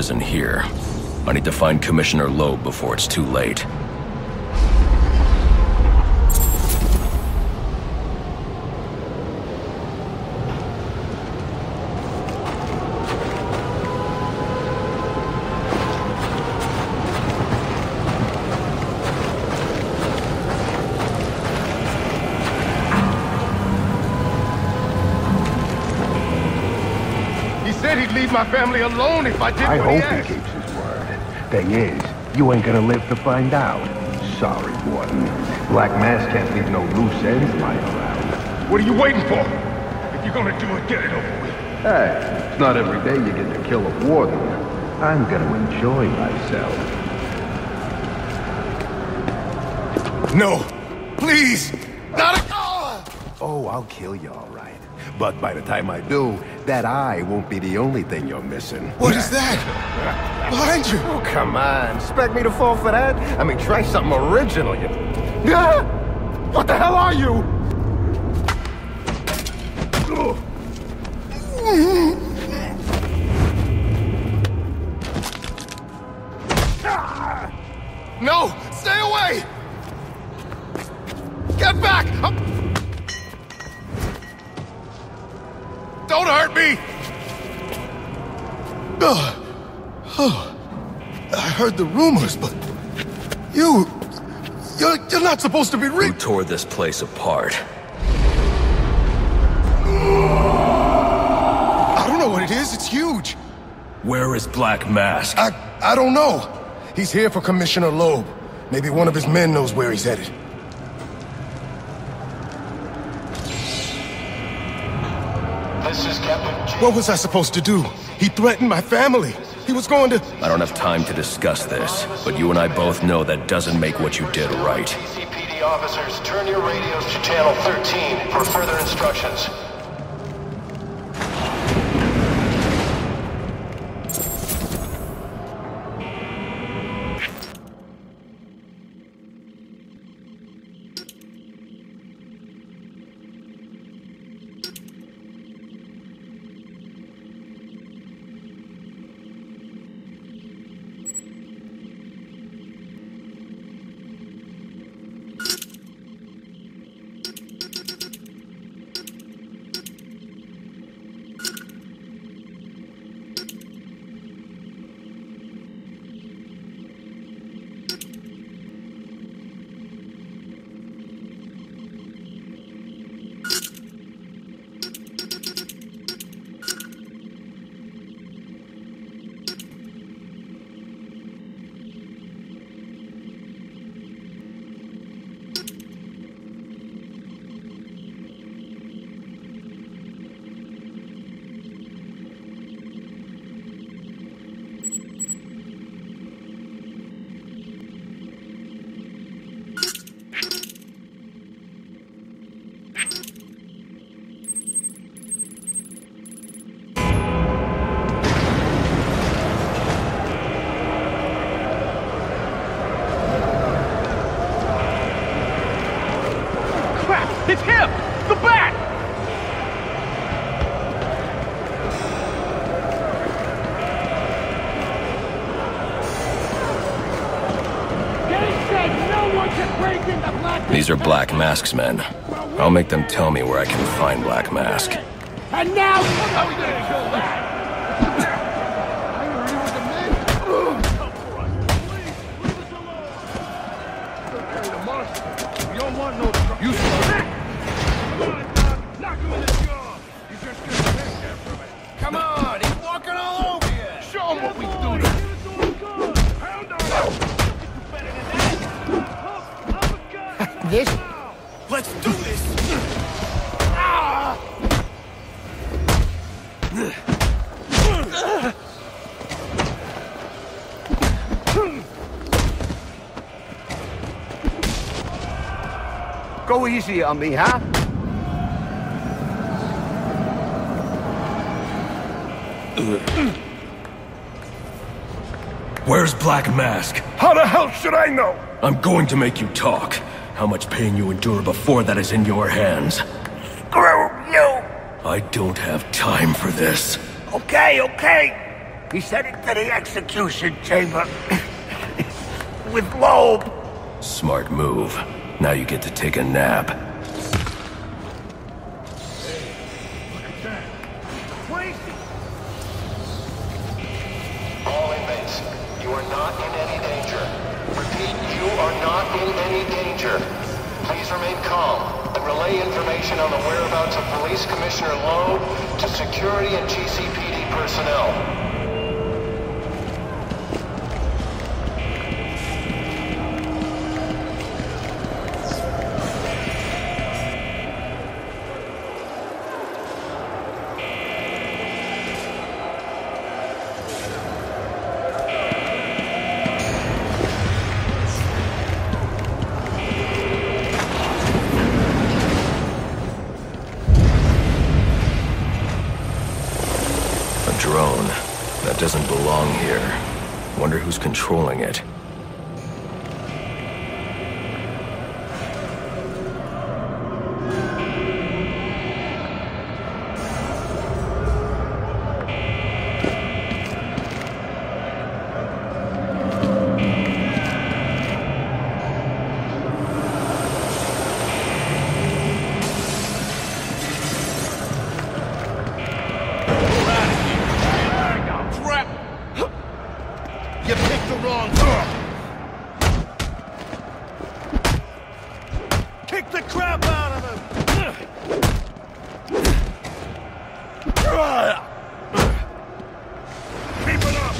prison here. I need to find Commissioner Loeb before it's too late. My family alone if I did I what he hope he keeps his word. Thing is, you ain't gonna live to find out. Sorry, one. Black Mask can't leave no loose ends lying around. What are you waiting for? If you're gonna do it, get it over with. Hey, it's not every day you get to kill a warden. I'm gonna enjoy myself. No! Please! Not a... Oh, I'll kill you all right. But by the time I do, that eye won't be the only thing you're missing. What is that? Behind you! Oh, come on. Expect me to fall for that? I mean, try something original. You... Ah! What the hell are you? the rumors, but you... You're, you're not supposed to be re- Who tore this place apart? I don't know what it is. It's huge. Where is Black Mask? I... I don't know. He's here for Commissioner Loeb. Maybe one of his men knows where he's headed. This is Captain J. What was I supposed to do? He threatened my family. He was going to... I don't have time to discuss this, but you and I both know that doesn't make what you did right. GCPD officers, turn your radios to channel 13 for further instructions. It's him! The bat! These are Black Mask's men. I'll make them tell me where I can find Black Mask. And now, easy on me, huh? Where's Black Mask? How the hell should I know? I'm going to make you talk. How much pain you endure before that is in your hands. Screw you! I don't have time for this. Okay, okay. He's heading to the execution chamber. With Loeb. Smart move. Now you get to take a nap. All inmates, you are not in any danger. Repeat, you are not in any danger. Please remain calm and relay information on the whereabouts of Police Commissioner Loeb to security and GCPD personnel. Wrong girl! Uh. Kick the crap out of him! Keep it up!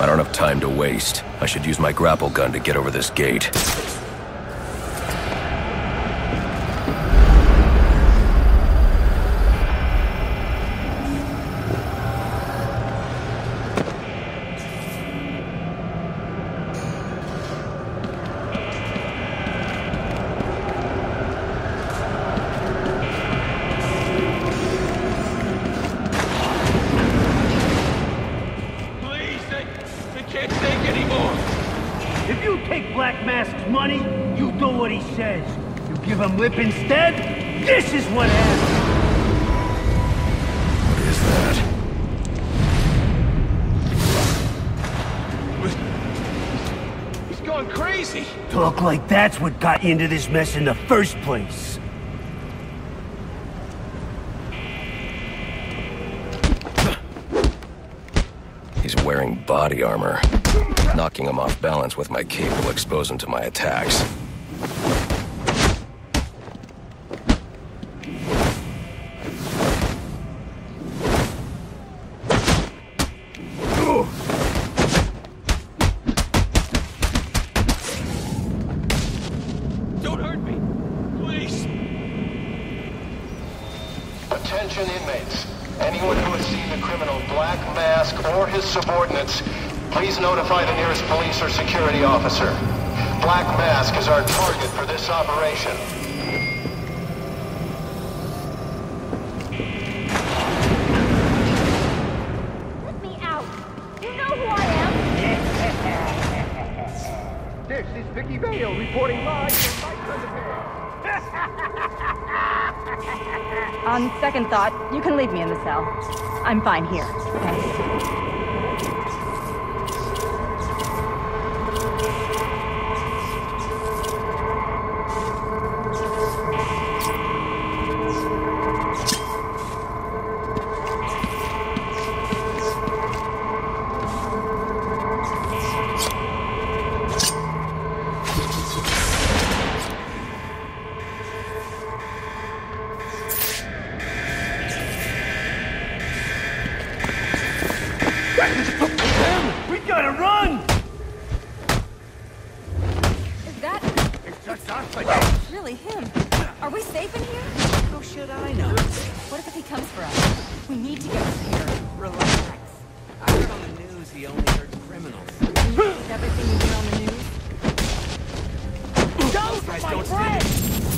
I don't have time to waste. I should use my grapple gun to get over this gate. You lip instead, this is what happens. What is that? He's going crazy. Talk like that's what got you into this mess in the first place. He's wearing body armor. Knocking him off balance with my cape will expose him to my attacks. On second thought, you can leave me in the cell. I'm fine here. Thanks. Need to get prepared. Relax. I heard on the news he only hurts criminals. Everything you hear on the news? Those guys don't stand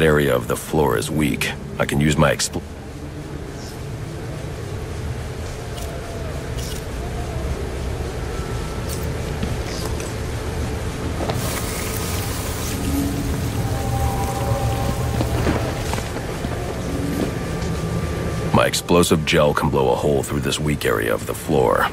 That area of the floor is weak. I can use my expl- My explosive gel can blow a hole through this weak area of the floor.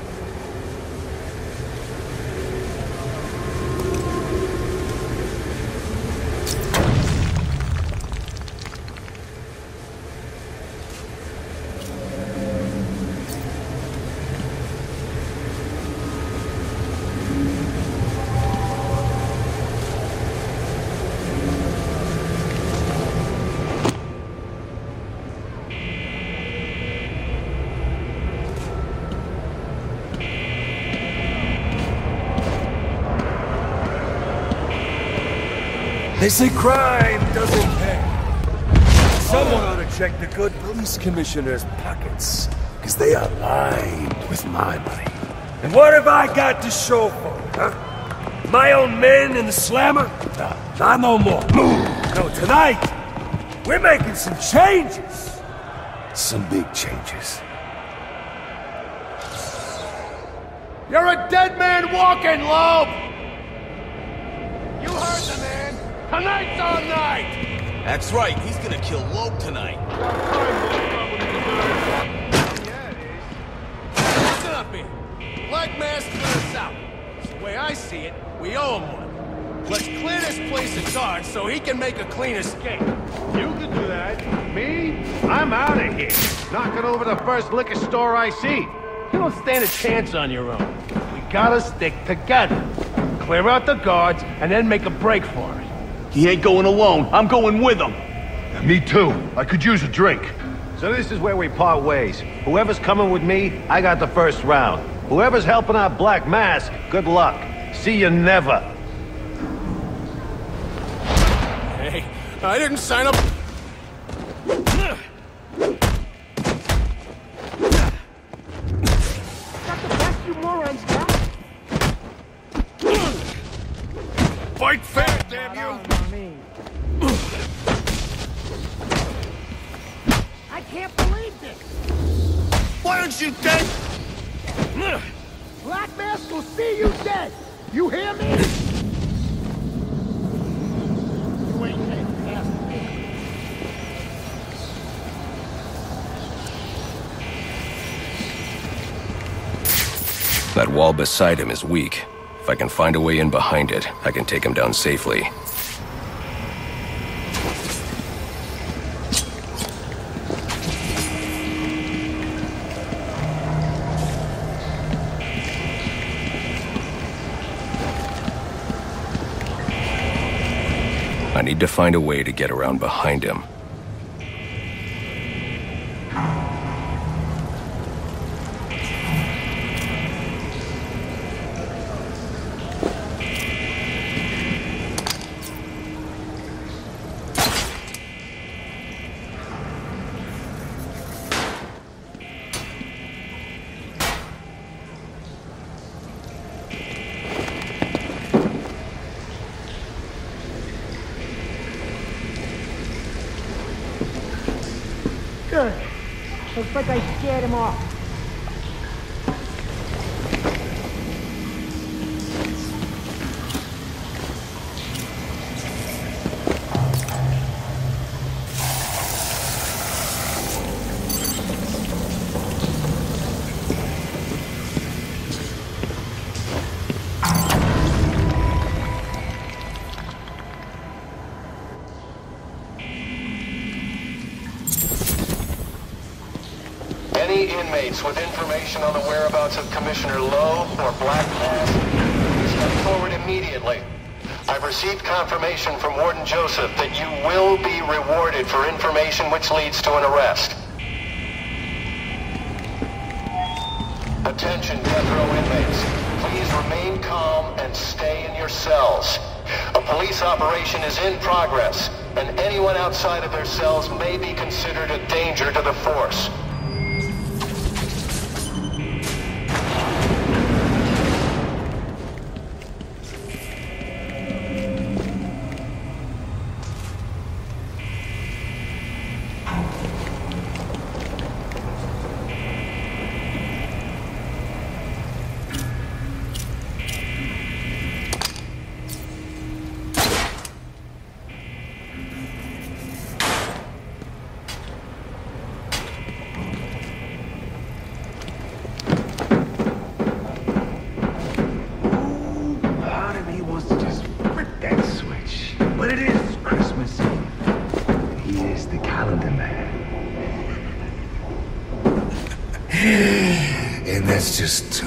They say crime doesn't pay. Someone ought to check the good police commissioner's pockets, because they are lined with my money. And what have I got to show for it, huh? My own men in the slammer? No, not no more. Move! No, tonight, we're making some changes. Some big changes. You're a dead man walking, Loeb! Tonight's our night! That's right, he's gonna kill Loeb tonight. Listen up here. Black Mask clear us out. The way I see it, we owe him one. Let's clear this place of guards so he can make a clean escape. You can do that. Me? I'm out of here. Knocking over the first liquor store I see. You don't stand a chance on your own. We gotta stick together. Clear out the guards, and then make a break for it. He ain't going alone. I'm going with him. Me too. I could use a drink. So this is where we part ways. Whoever's coming with me, I got the first round. Whoever's helping out Black Mask, good luck. See you never. Hey, I didn't sign up. You dead? Black Mask will see you dead! You hear me? You ain't getting past me. That wall beside him is weak. If I can find a way in behind it, I can take him down safely. Need to find a way to get around behind him. Looks like I scared him off. Inmates with information on the whereabouts of Commissioner Loeb or Black Mask, step forward immediately. I've received confirmation from Warden Joseph that you will be rewarded for information which leads to an arrest. Attention, death row inmates. Please remain calm and stay in your cells. A police operation is in progress, and anyone outside of their cells may be considered a danger to the force.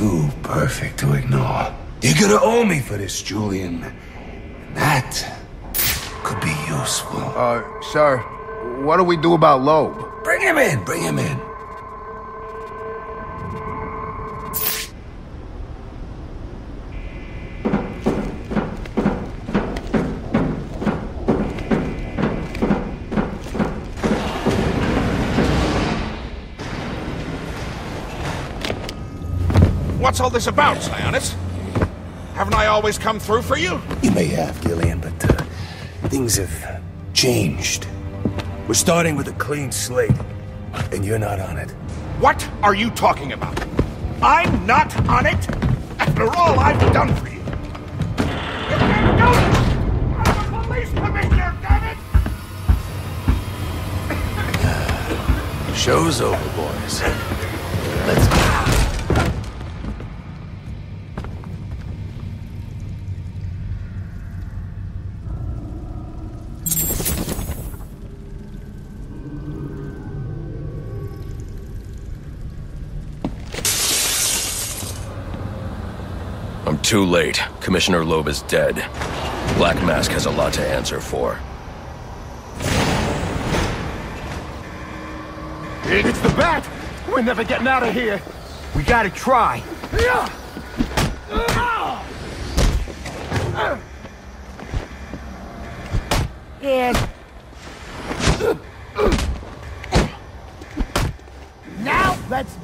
Too perfect to ignore. You're gonna owe me for this, Gillian. And that could be useful. Uh, sir, what do we do about Loeb? Bring him in, bring him in. What's all this about, Sionis? Haven't I always come through for you? You may have, Gillian, but uh, things have changed. We're starting with a clean slate, and you're not on it. What are you talking about? I'm not on it? After all I've done for you. You can't do it! I'm a police commissioner, damn it! Show's over, boys. Let's go. Too late. Commissioner Loeb is dead. Black Mask has a lot to answer for. It's the bat! We're never getting out of here! We gotta try. And... Now, let's...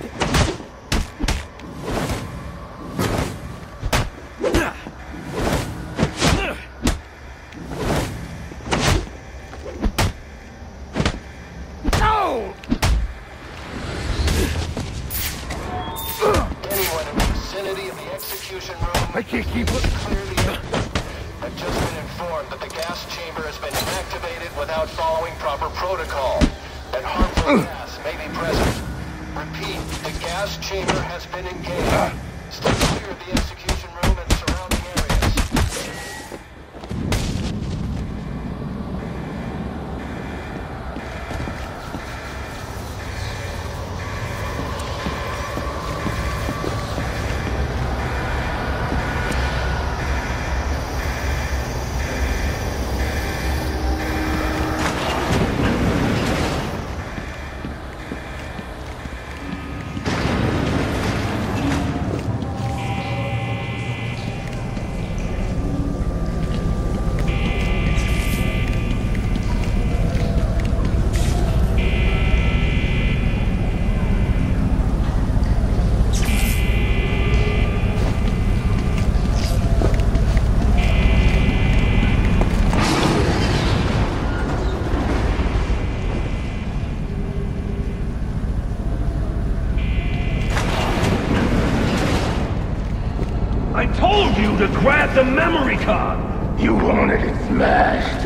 told you to grab the memory card! You wanted it smashed,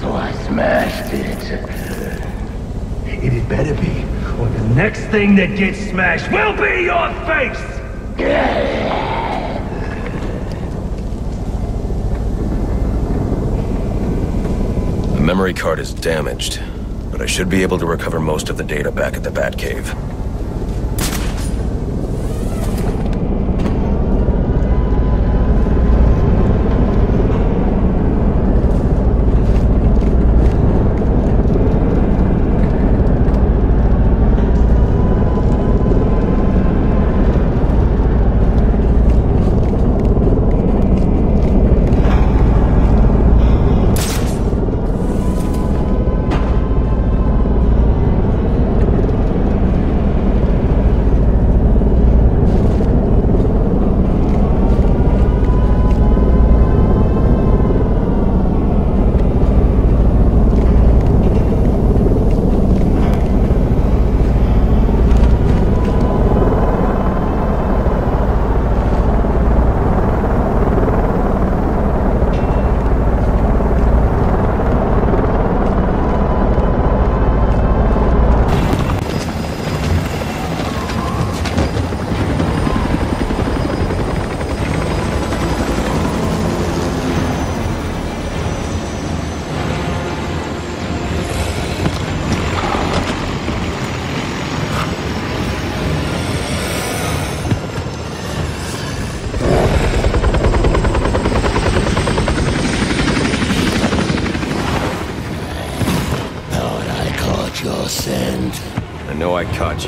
so I smashed it. It had better be. Or the next thing that gets smashed will be your face! The memory card is damaged, but I should be able to recover most of the data back at the Batcave.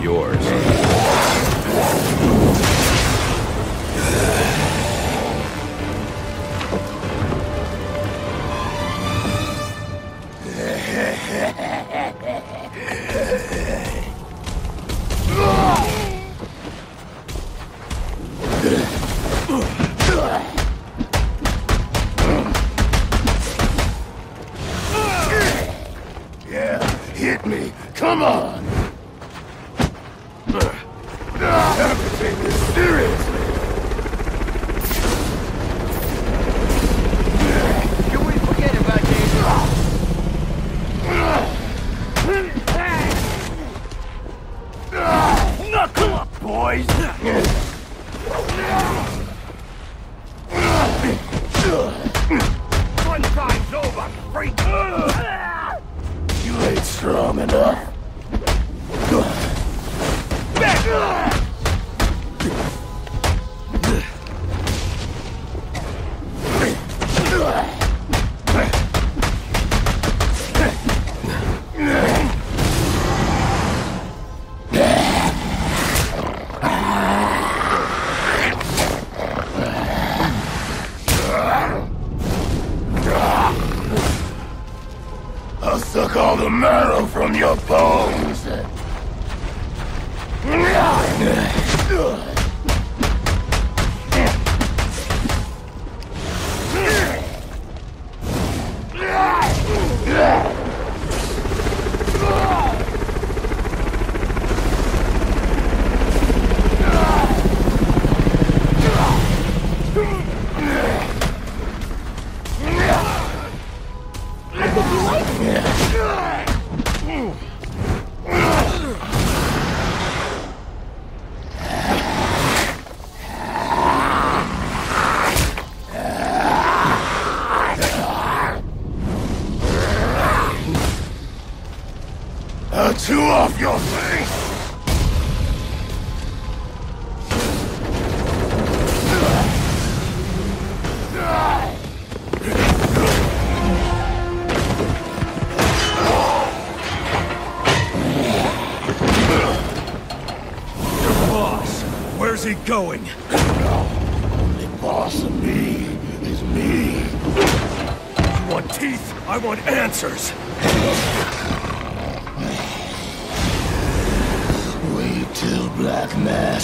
Yours. From your bones. I'll chew off your face! Boss, where's he going? No. Only boss of me is me. You want teeth? I want answers.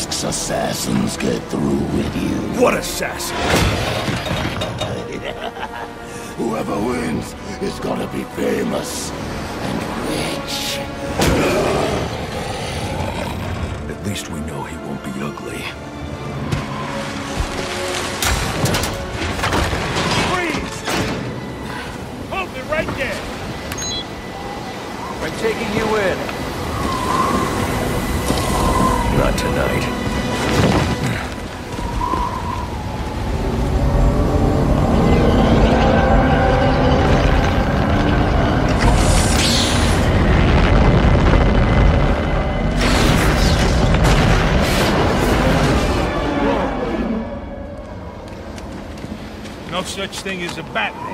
Mask's assassins get through with you. What assassin? Whoever wins is gonna be famous and rich. At least we know he won't be ugly. Freeze! Hold it right there! I'm taking you in. Not tonight. No such thing as a Batman?